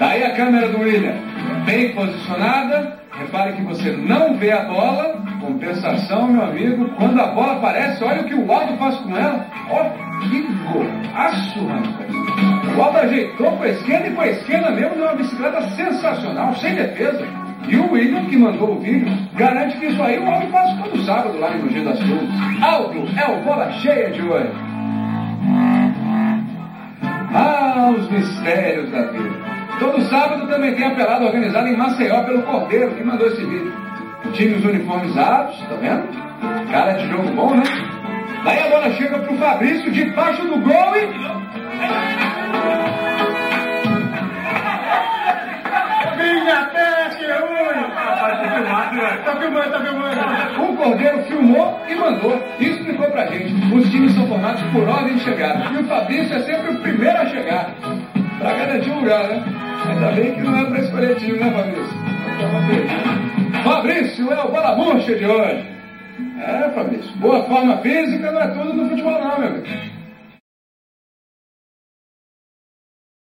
Aí a câmera do William, bem posicionada. Repare que você não vê a bola. Compensação, meu amigo. Quando a bola aparece, olha o que o Aldo faz com ela. Ó, que golaço, rapaz. O Aldo ajeitou com a esquerda e com a esquerda mesmo deu uma bicicleta sensacional, sem defesa. E o William, que mandou o vídeo, garante que isso aí o Aldo faz todo sábado lá em Mogi das Cruzes. Aldo é o bola cheia de hoje. Ah, os mistérios da vida. Também tem a pelada organizada em Maceió pelo Cordeiro, que mandou esse vídeo. Times uniformizados, tá vendo? Cara de jogo bom, né? Daí a bola chega pro Fabrício debaixo do gol e. Minha peste, ruim! Tá filmando, tá filmando. O Cordeiro filmou e mandou. E explicou pra gente. Os times são formados por ordem de chegada. E o Fabrício é sempre o primeiro a chegar. Pra garantir um lugar, né? Ainda bem que não é pra escolher time, né, Fabrício? Fabrício é o bola murcha de hoje. É, Fabrício. Boa forma física não é tudo no futebol, não, meu amigo.